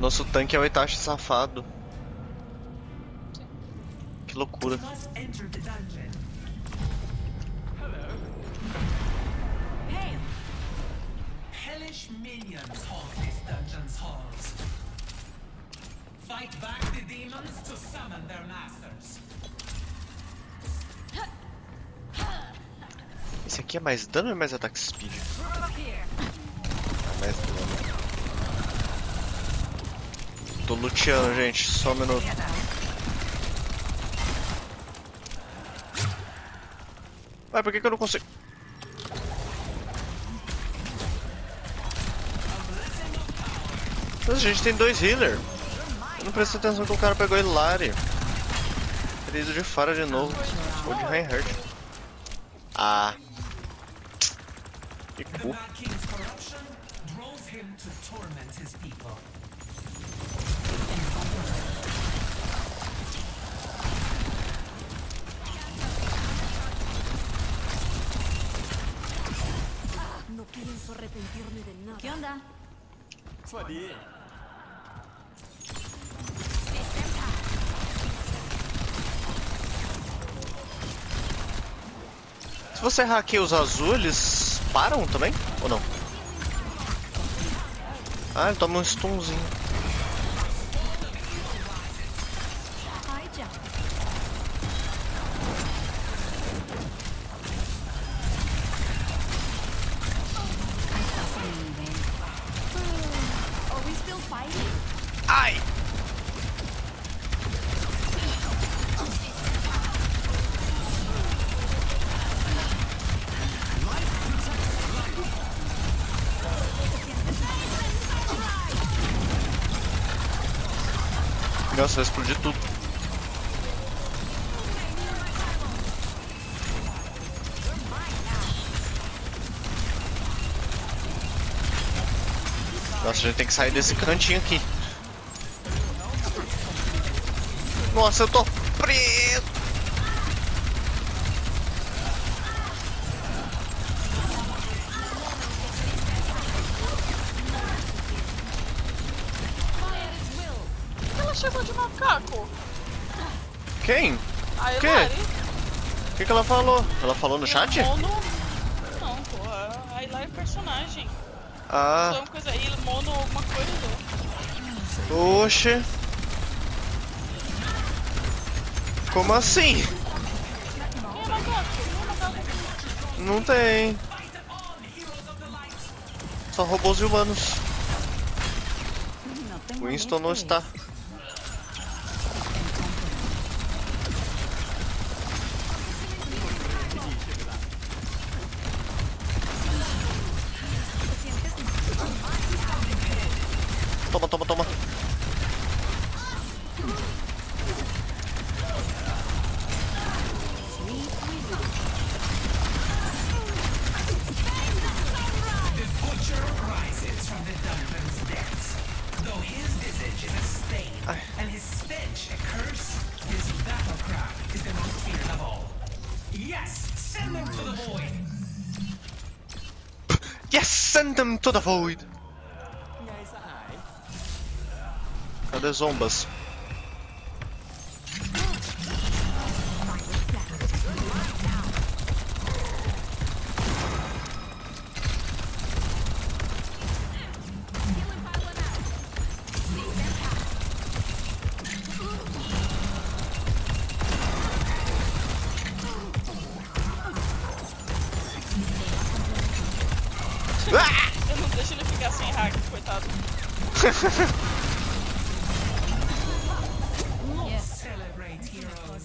Nosso tanque é o Itachi safado. Que loucura. Demons. Esse aqui é mais dano ou é mais ataque speed? Here. É mais dano. Tô luteando, gente. Só um minuto. Ué, por que, que eu não consigo? Mas a gente tem dois healer. Eu não prestei atenção que o cara pegou Hilari. Teria ido de fora de novo. Ou de Reinhardt. Ah. Se você hackeia os azuis, param também? Ou não? Ah, ele toma um stunzinho. Nossa, vai explodir tudo. Nossa, a gente tem que sair desse cantinho aqui. Nossa, eu tô preso. Ela chamou de macaco. Quem? A Quê? Hilari. O que, que ela falou? Ela falou no chat? Mono... Não, pô. A Hilari é personagem. Ah, Alguma coisa aí, mono alguma coisa. oxe. Como assim? Quem é macaco? Quem é macaco? Não tem. Só robôs e humanos. Winston não está. Them to the void. Cadê zombas?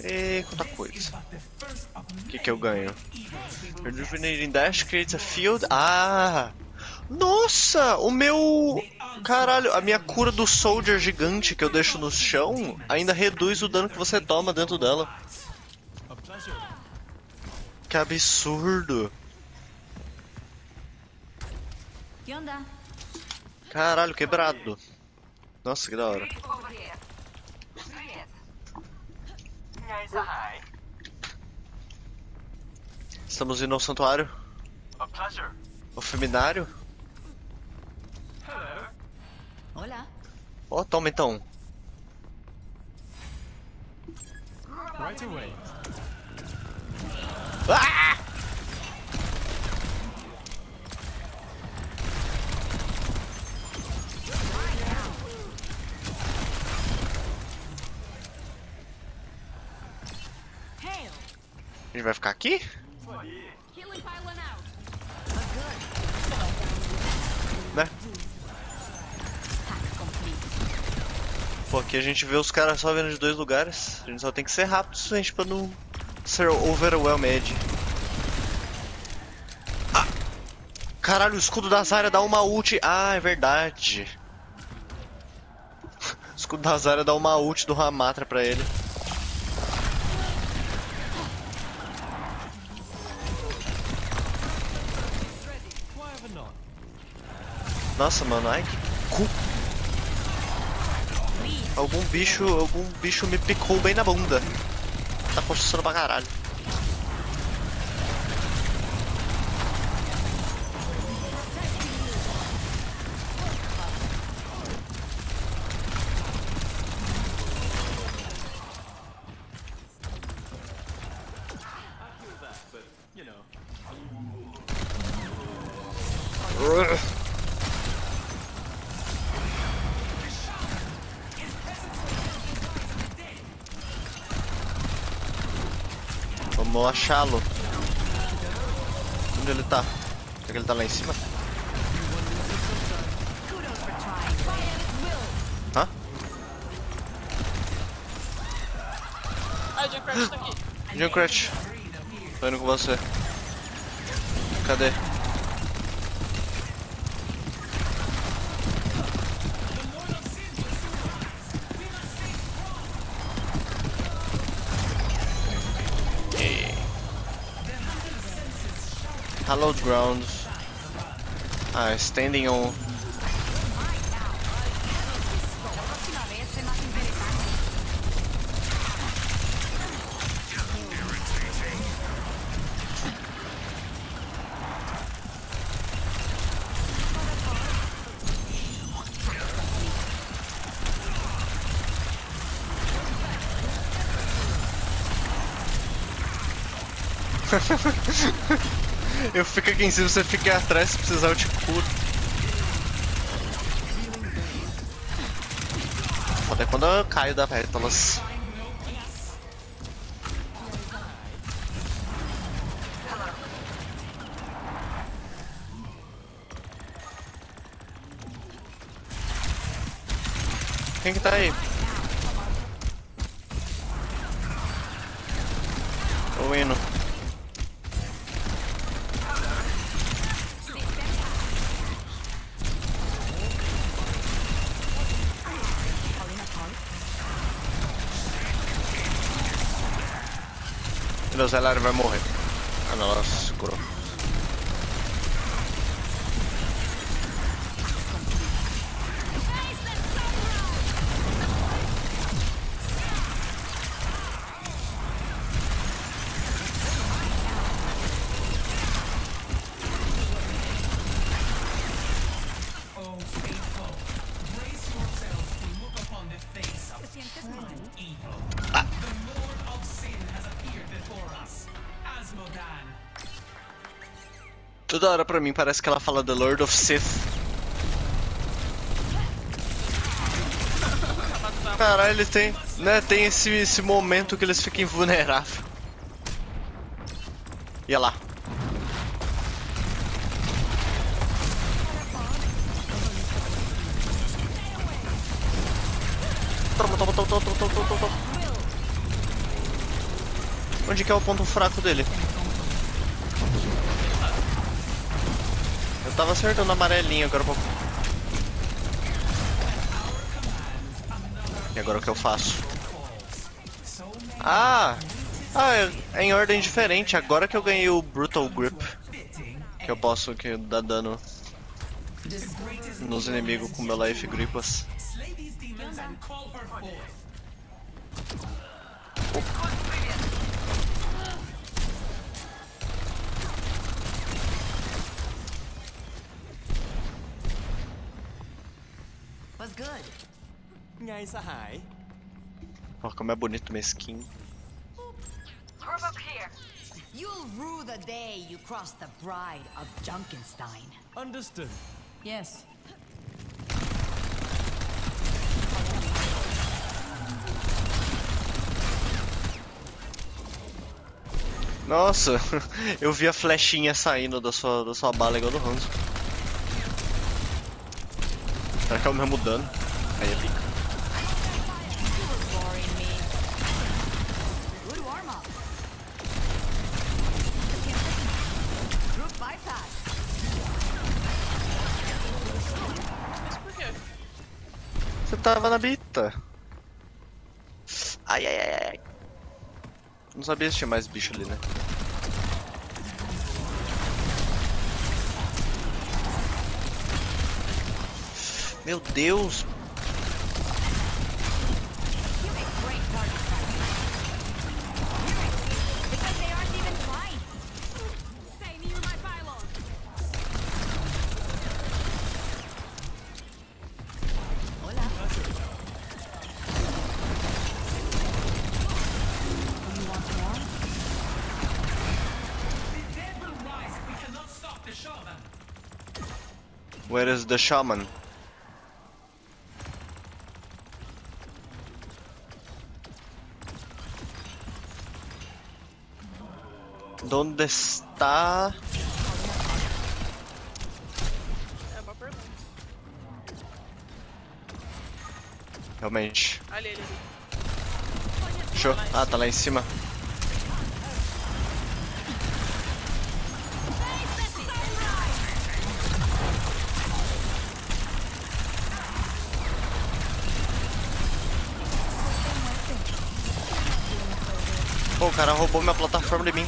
E quanta coisa. O que, que eu ganho? Rejuvenating Dash creates a field. Ah! Nossa! O meu. Caralho, a minha cura do Soldier gigante que eu deixo no chão ainda reduz o dano que você toma dentro dela. Que absurdo! ¿Qué onda? Caralho, quebrado. Nossa, que da hora. Estamos indo ao santuário. O feminário. Hola. Ó, toma então. Right away. Ah! Gente vai ficar aqui? Né? Pô, aqui a gente vê os caras só vendo de dois lugares. A gente só tem que ser rápido o suficiente pra não ser overwhelmed. Ah! Caralho, o escudo da Zarya dá uma ult. Ah, é verdade. O escudo da Zarya dá uma ult do Ramatra pra ele. Nossa, mano, ai que cu. Algum bicho, algum bicho me picou bem na bunda. Tá coçando pra caralho. Ugh. Vamos achá-lo. Onde ele tá? Será que ele tá lá em cima? Hã? Ah, Junkrat tá aqui. Junkrat. Tô indo com você. Cadê? Hallowed grounds. Ah, standing on. Eu fico aqui em cima, você fica atrás se precisar eu te curo. Foda é quando eu caio da pétalas. Quem que tá aí? O hino. Meu Zelário vai morrer. Ah não, ela Toda hora pra mim parece que ela fala The Lord of Sith. Caralho, eles têm, né, tem esse, esse momento que eles ficam invulneráveis. E olha lá. Toma, toma, toma, toma, toma, toma, toma. Onde que é o ponto fraco dele? Tava acertando a amarelinha agora pra... E agora o que eu faço? Ah! Ah, é, é em ordem diferente. Agora que eu ganhei o Brutal Grip. Que eu posso que dar dano nos inimigos com meu Life Gripas. slay these demons and call her forth. Was good. ไงสหาย Ó, como é bonito minha skin. Group up here. You'll rue the day you cross the bride of Junkenstein. Understood. Yes. Nossa, eu vi a flechinha saindo da sua, da sua bala igual do Hanzo. Será que é o mesmo dano? Aí é pica. Você tava na bita. Ai, ai, ai, ai. Não sabia se tinha mais bicho ali, né? The shaman. Where is the shaman? Donde está? É uma pergunta. Realmente. Ali, ali, ali. Show. Ah, tá lá em cima. Pô, o cara roubou minha plataforma de mim.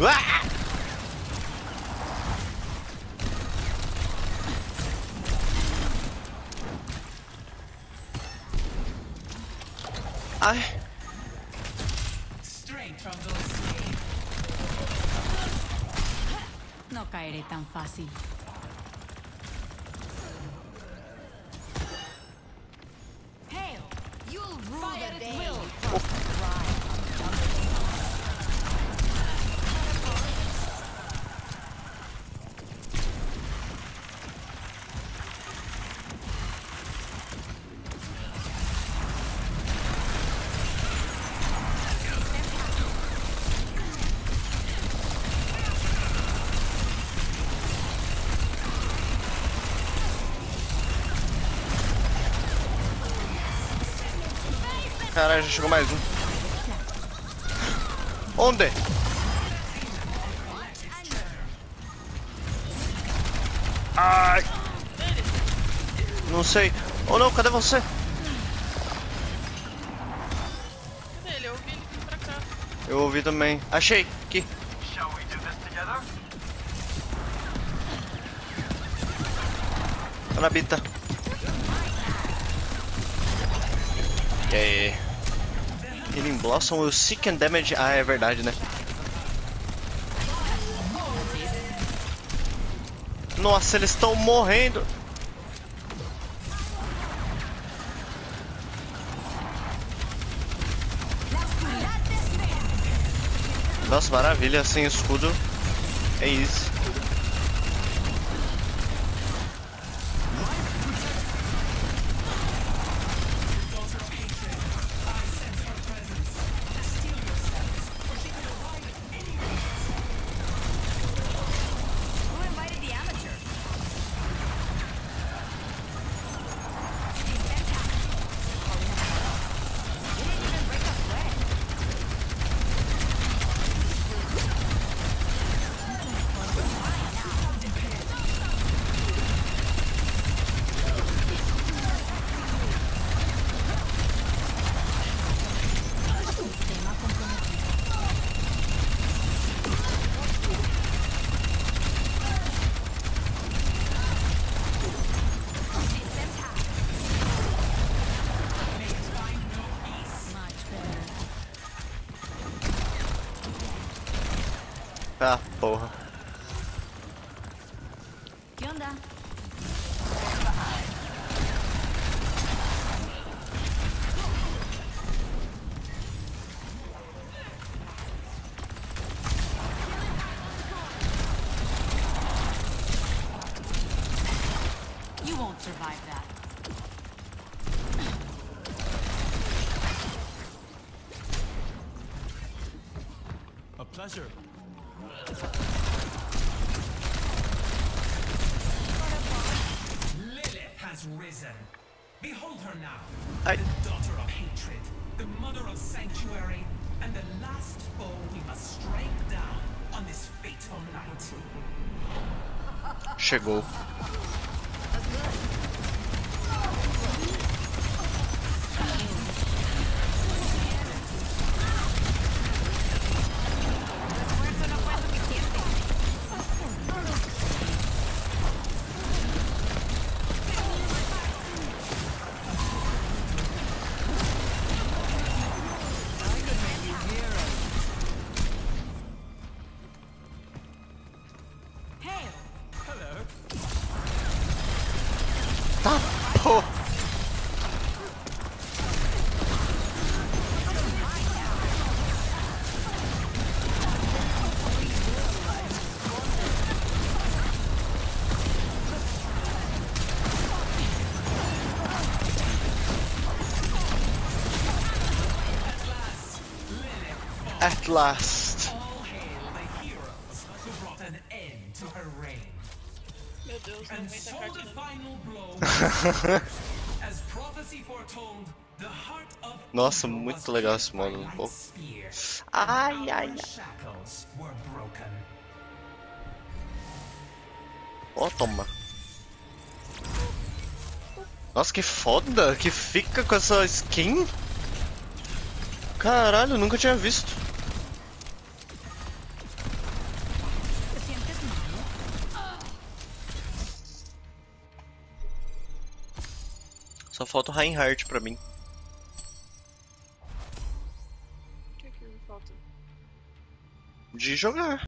Ah! Caralho, já chegou mais um. Onde? Ai. Não sei. Oh não, cadê você? Cadê ele? Eu ouvi ele vir pra cá. Eu ouvi também. Achei, aqui. Shall we do this together? Tá na bita. E aí? Healing Blossom will seek and damage. Ah, é verdade, né? Nossa, eles estão morrendo. Nossa, maravilha, sem escudo. É isso. Pleasure. Lilith has risen. Behold her now. I- The daughter of hatred, the mother of sanctuary, and the last foe we must strike down on this fateful night. Chegou. Tá, pô. At Nossa, muito legal esse modo, um pouco. Ai, ai, ai. Ó, toma. Nossa, que foda que fica com essa skin. Caralho, nunca tinha visto. Falta o Reinhardt pra mim. O que que falta? De jogar.